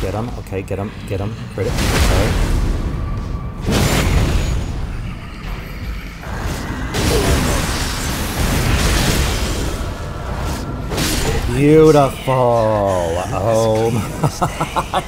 Get him. Okay, get him. Get him. Crit. Okay. Beautiful. Oh my